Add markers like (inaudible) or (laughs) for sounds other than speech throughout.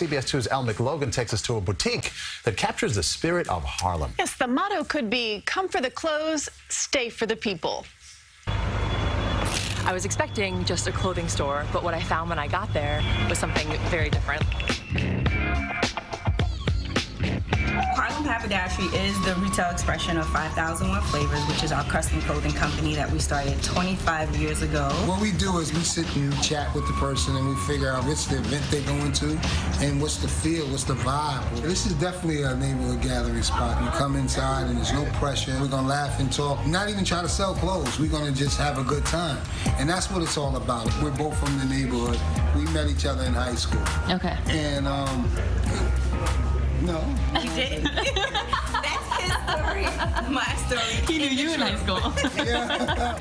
CBS 2's Elle McLogan takes us to a boutique that captures the spirit of Harlem. Yes, the motto could be come for the clothes, stay for the people. I was expecting just a clothing store, but what I found when I got there was something very different. Harlem Haberdashery is the retail expression of 5001 Flavors, which is our custom clothing company that we started 25 years ago. What we do is we sit and chat with the person and we figure out what's the event they're going to and what's the feel, what's the vibe. This is definitely a neighborhood gathering spot. You come inside and there's no pressure. We're going to laugh and talk, not even try to sell clothes. We're going to just have a good time. And that's what it's all about. We're both from the neighborhood. We met each other in high school. Okay. And, um, no. We did. (laughs) (laughs) That's. My story. He knew you in high school. (laughs) Yeah.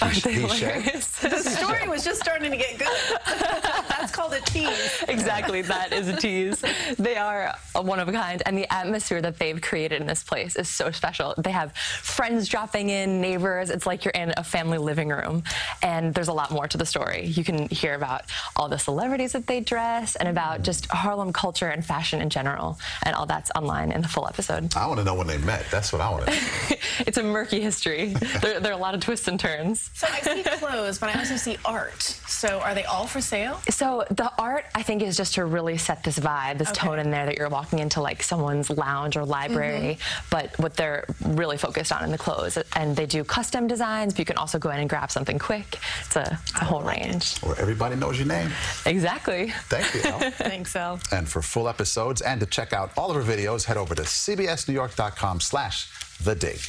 Aren't they He hilarious? The story was just starting to get good. (laughs) That's called a tease. (laughs) exactly, that is a tease. They are a one of a kind, and the atmosphere that they've created in this place is so special. They have friends dropping in, neighbors. It's like you're in a family living room, and there's a lot more to the story. You can hear about all the celebrities that they dress, and about just Harlem culture and fashion in general, and all that's online in the full episode. I want to know when they met. That's what I want to know. (laughs) it's a murky history. (laughs) There, there are a lot of twists and turns. So I see clothes, but I also see art. So are they all for sale? So the art, I think, is just to really set this vibe, this Okay. tone in there that you're walking into like someone's lounge or library. But what they're really focused on in the clothes, and they do custom designs. But you can also go in and grab something quick. It's a, it's a whole range. Where everybody knows your name. Exactly. Thank you, Elle. (laughs) Thanks, Elle. and for full episodes and to check out all of our videos, head over to cbsnewyork.com slash the date.